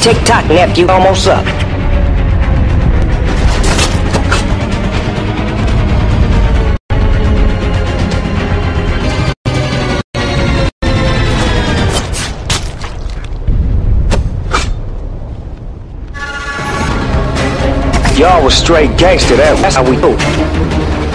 Tick-tock, nephew. Almost up. Y'all was straight gangster, that, that's how we do.